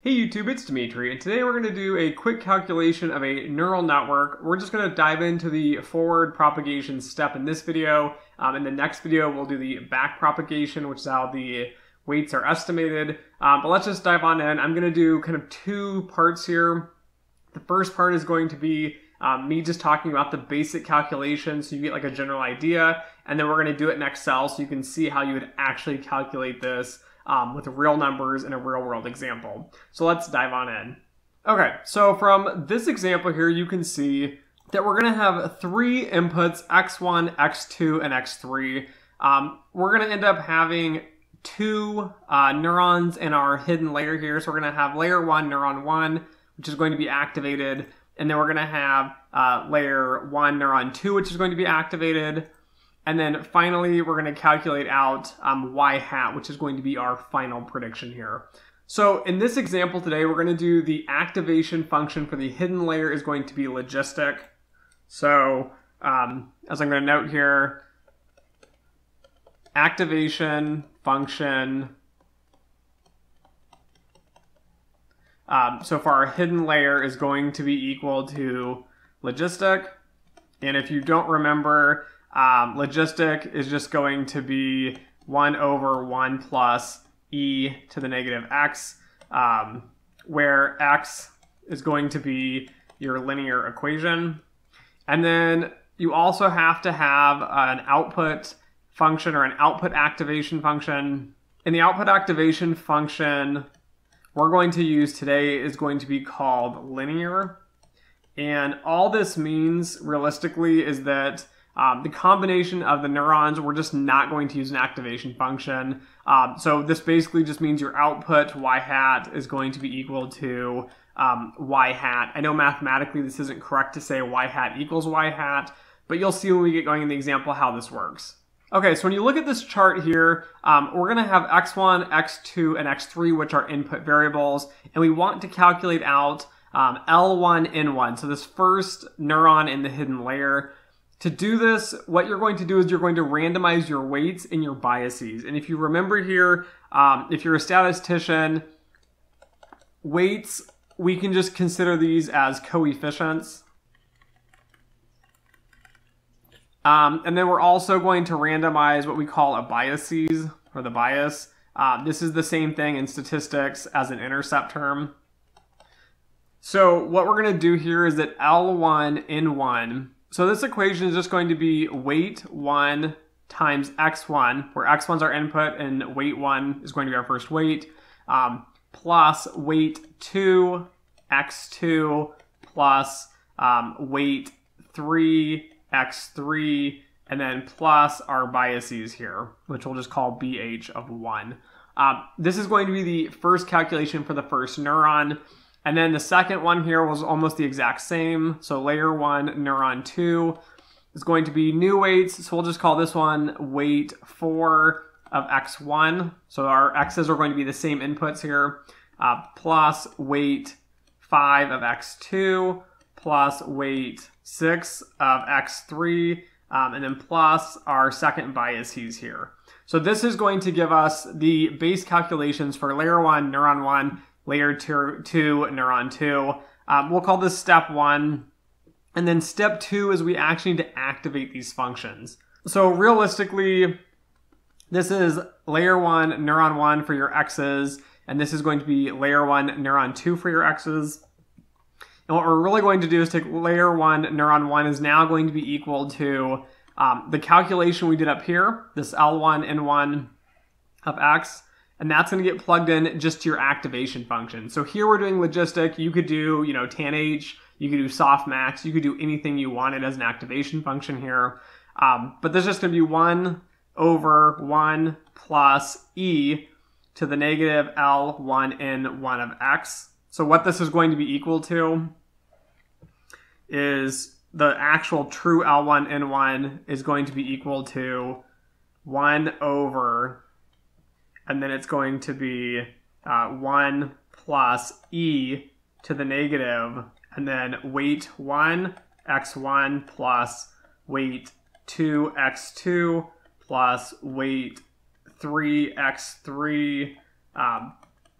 Hey YouTube, it's Dimitri, and today we're going to do a quick calculation of a neural network. We're just going to dive into the forward propagation step in this video. Um, in the next video, we'll do the back propagation, which is how the weights are estimated. Um, but let's just dive on in. I'm going to do kind of two parts here. The first part is going to be um, me just talking about the basic calculation so you get like a general idea, and then we're going to do it in Excel so you can see how you would actually calculate this um, with real numbers and a real world example. So let's dive on in. Okay, so from this example here, you can see that we're gonna have three inputs, x1, x2, and x3. Um, we're gonna end up having two uh, neurons in our hidden layer here. So we're gonna have layer one, neuron one, which is going to be activated. And then we're gonna have uh, layer one, neuron two, which is going to be activated. And then finally, we're going to calculate out um, y hat, which is going to be our final prediction here. So in this example today, we're going to do the activation function for the hidden layer is going to be logistic. So um, as I'm going to note here, activation function. Um, so for our hidden layer is going to be equal to logistic. And if you don't remember, um, logistic is just going to be 1 over 1 plus e to the negative x, um, where x is going to be your linear equation. And then you also have to have an output function or an output activation function. And the output activation function we're going to use today is going to be called linear. And all this means realistically is that um, the combination of the neurons, we're just not going to use an activation function. Um, so this basically just means your output y hat is going to be equal to um, y hat. I know mathematically this isn't correct to say y hat equals y hat, but you'll see when we get going in the example how this works. Okay, so when you look at this chart here, um, we're going to have x1, x2, and x3, which are input variables, and we want to calculate out um, L1, N1, so this first neuron in the hidden layer. To do this, what you're going to do is you're going to randomize your weights and your biases. And if you remember here, um, if you're a statistician, weights, we can just consider these as coefficients. Um, and then we're also going to randomize what we call a biases, or the bias. Uh, this is the same thing in statistics as an intercept term. So what we're going to do here is that L1 N1 so this equation is just going to be weight 1 times x1, where x1 is our input and weight 1 is going to be our first weight, um, plus weight 2, x2, plus um, weight 3, x3, and then plus our biases here, which we'll just call BH of 1. Um, this is going to be the first calculation for the first neuron. And then the second one here was almost the exact same. So layer one, neuron two is going to be new weights. So we'll just call this one weight four of x1. So our x's are going to be the same inputs here, uh, plus weight five of x2, plus weight six of x3, um, and then plus our second biases here. So this is going to give us the base calculations for layer one, neuron one, layer two, two neuron two. Um, we'll call this step one. And then step two is we actually need to activate these functions. So realistically, this is layer one, neuron one for your X's, and this is going to be layer one, neuron two for your X's. And what we're really going to do is take layer one, neuron one is now going to be equal to um, the calculation we did up here, this L1, N1 of X, and that's going to get plugged in just to your activation function. So here we're doing logistic. You could do, you know, tanh, you could do softmax, you could do anything you wanted as an activation function here. Um, but there's just going to be 1 over 1 plus e to the negative L1 in 1 of x. So what this is going to be equal to is the actual true L1 in 1 is going to be equal to 1 over and then it's going to be uh, 1 plus e to the negative, and then weight 1 x1 plus weight 2 x2 plus weight 3 x3 um,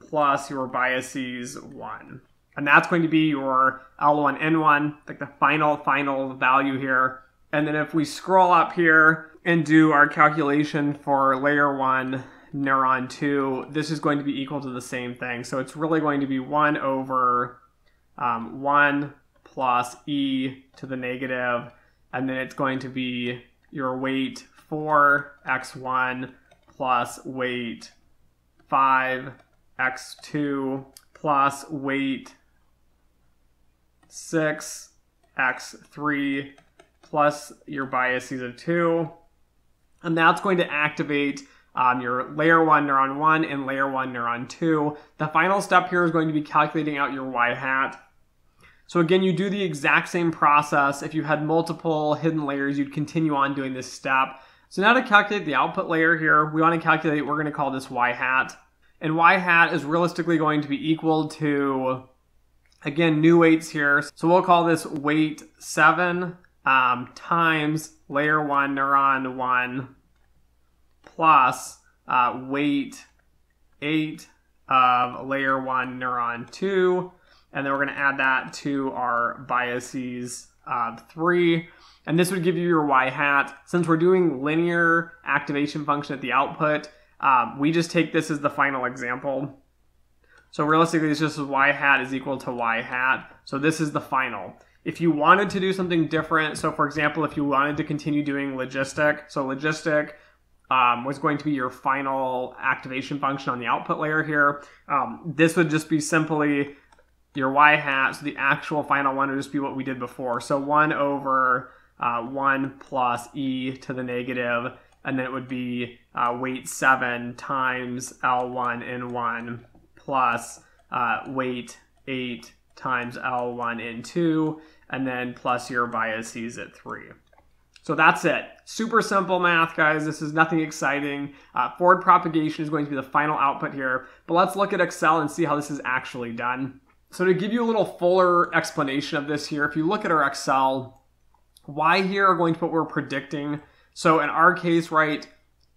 plus your biases 1. And that's going to be your L1, N1, like the final, final value here. And then if we scroll up here and do our calculation for layer 1, neuron 2, this is going to be equal to the same thing. So it's really going to be 1 over um, 1 plus e to the negative, and then it's going to be your weight 4x1 plus weight 5x2 plus weight 6x3 plus your biases of 2. And that's going to activate um, your layer 1 neuron 1 and layer 1 neuron 2. The final step here is going to be calculating out your y hat. So again, you do the exact same process. If you had multiple hidden layers, you'd continue on doing this step. So now to calculate the output layer here, we want to calculate, we're going to call this y hat. And y hat is realistically going to be equal to, again, new weights here. So we'll call this weight 7 um, times layer 1 neuron 1 plus uh, weight 8 of layer 1 neuron 2 and then we're going to add that to our biases uh, 3. And this would give you your y hat. Since we're doing linear activation function at the output, um, we just take this as the final example. So realistically, it's just y hat is equal to y hat. So this is the final. If you wanted to do something different, so for example, if you wanted to continue doing logistic, so logistic um, was going to be your final activation function on the output layer here, um, this would just be simply your y hat, so the actual final one would just be what we did before. So 1 over uh, 1 plus e to the negative, and then it would be uh, weight 7 times L1 in 1 plus uh, weight 8 times L1 in 2, and then plus your biases at 3. So that's it. Super simple math, guys. This is nothing exciting. Uh, forward propagation is going to be the final output here. But let's look at Excel and see how this is actually done. So to give you a little fuller explanation of this here, if you look at our Excel, y here are going to put what we're predicting. So in our case, right,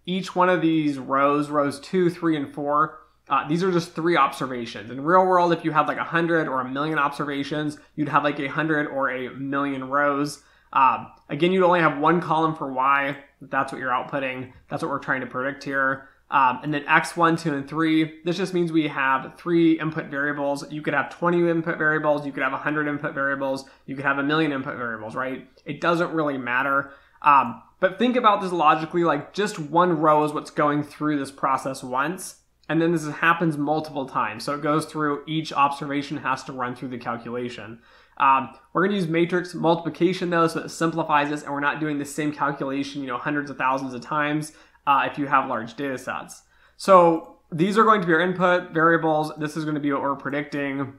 each one of these rows, rows two, three, and four, uh, these are just three observations. In real world, if you had like a hundred or a million observations, you'd have like a hundred or a million rows. Uh, again, you'd only have one column for y. That's what you're outputting. That's what we're trying to predict here. Um, and then x1, 2, and 3, this just means we have three input variables. You could have 20 input variables, you could have 100 input variables, you could have a million input variables, right? It doesn't really matter. Um, but think about this logically, like just one row is what's going through this process once, and then this happens multiple times. So it goes through, each observation has to run through the calculation. Um, we're going to use matrix multiplication though, so it simplifies this, and we're not doing the same calculation, you know, hundreds of thousands of times uh, if you have large data sets. So these are going to be our input variables. This is going to be what we're predicting.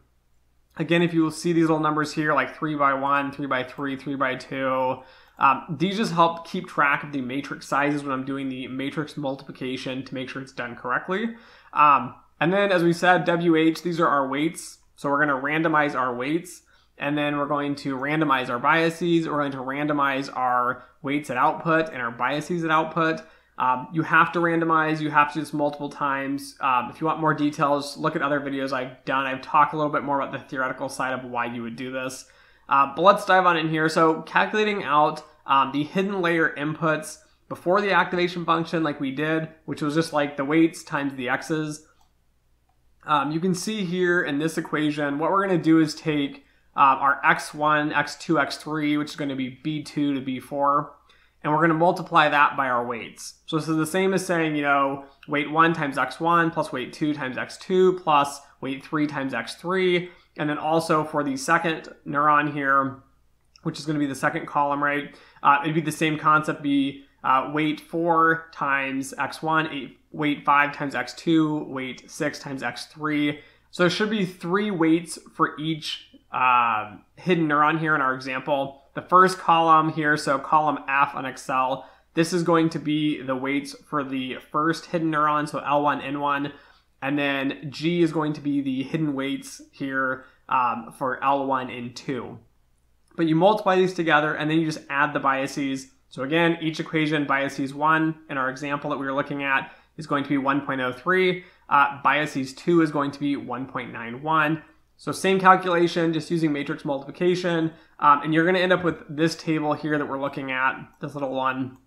Again, if you will see these little numbers here, like 3 by 1, 3 by 3, 3 by 2, um, these just help keep track of the matrix sizes when I'm doing the matrix multiplication to make sure it's done correctly. Um, and then, as we said, WH, these are our weights. So we're going to randomize our weights. And then we're going to randomize our biases. We're going to randomize our weights at output and our biases at output. Um, you have to randomize, you have to do this multiple times. Um, if you want more details, look at other videos I've done. I've talked a little bit more about the theoretical side of why you would do this. Uh, but let's dive on in here. So calculating out um, the hidden layer inputs before the activation function like we did, which was just like the weights times the x's. Um, you can see here in this equation, what we're going to do is take uh, our x1, x2, x3, which is going to be b2 to b4, and we're going to multiply that by our weights. So this is the same as saying, you know, weight 1 times x1 plus weight 2 times x2 plus weight 3 times x3. And then also for the second neuron here, which is going to be the second column, right? Uh, it'd be the same concept, be uh, weight 4 times x1, eight, weight 5 times x2, weight 6 times x3. So there should be three weights for each uh, hidden neuron here in our example the first column here, so column F on Excel, this is going to be the weights for the first hidden neuron, so L1, N1, and then G is going to be the hidden weights here um, for L1 N2. But you multiply these together and then you just add the biases. So again, each equation biases 1 in our example that we were looking at is going to be 1.03. Uh, biases 2 is going to be 1.91. So same calculation, just using matrix multiplication. Um, and you're going to end up with this table here that we're looking at, this little one.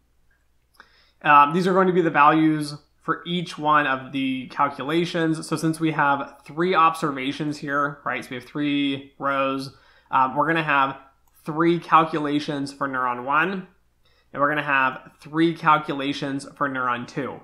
Um, these are going to be the values for each one of the calculations. So since we have three observations here, right, so we have three rows, um, we're going to have three calculations for neuron 1, and we're going to have three calculations for neuron 2.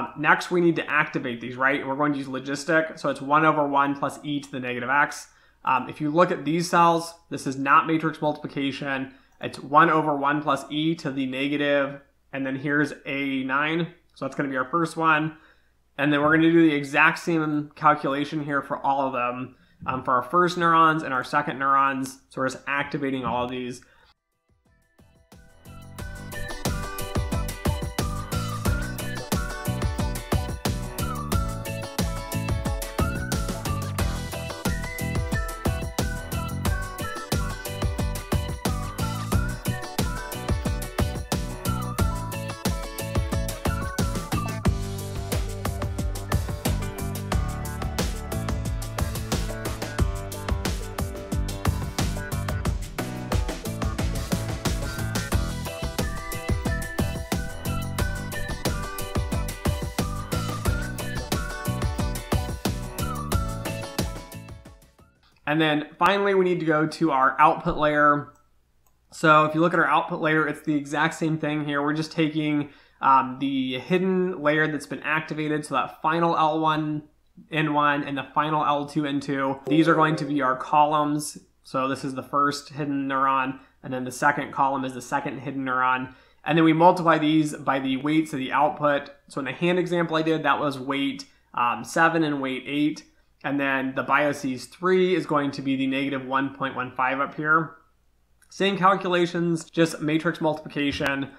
Um, next, we need to activate these, right? We're going to use logistic. So it's 1 over 1 plus e to the negative x. Um, if you look at these cells, this is not matrix multiplication. It's 1 over 1 plus e to the negative, and then here's a9. So that's going to be our first one. And then we're going to do the exact same calculation here for all of them. Um, for our first neurons and our second neurons. So we're just activating all of these. And then finally, we need to go to our output layer. So if you look at our output layer, it's the exact same thing here. We're just taking um, the hidden layer that's been activated, so that final L1 N1 and the final L2 N2. These are going to be our columns. So this is the first hidden neuron, and then the second column is the second hidden neuron. And then we multiply these by the weights of the output. So in the hand example I did, that was weight um, 7 and weight 8. And then the biases 3 is going to be the negative 1.15 up here. Same calculations, just matrix multiplication.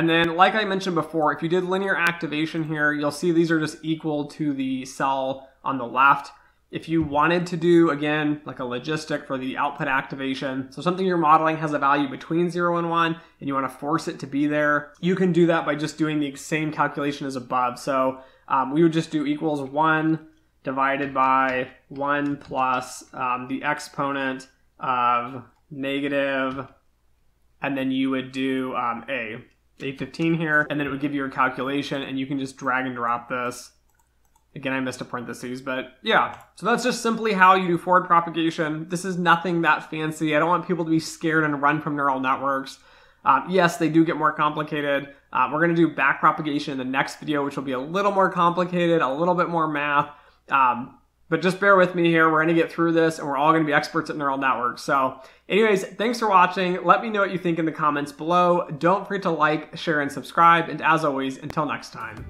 And then, like I mentioned before, if you did linear activation here, you'll see these are just equal to the cell on the left. if you wanted to do, again, like a logistic for the output activation, so something you're modeling has a value between 0 and 1, and you want to force it to be there, you can do that by just doing the same calculation as above. So um, we would just do equals 1 divided by 1 plus um, the exponent of negative, and then you would do um, a, a15 here, and then it would give you a calculation, and you can just drag and drop this Again, I missed a parentheses, but yeah. So that's just simply how you do forward propagation. This is nothing that fancy. I don't want people to be scared and run from neural networks. Um, yes, they do get more complicated. Uh, we're going to do back propagation in the next video, which will be a little more complicated, a little bit more math. Um, but just bear with me here. We're going to get through this and we're all going to be experts at neural networks. So anyways, thanks for watching. Let me know what you think in the comments below. Don't forget to like, share, and subscribe. And as always, until next time.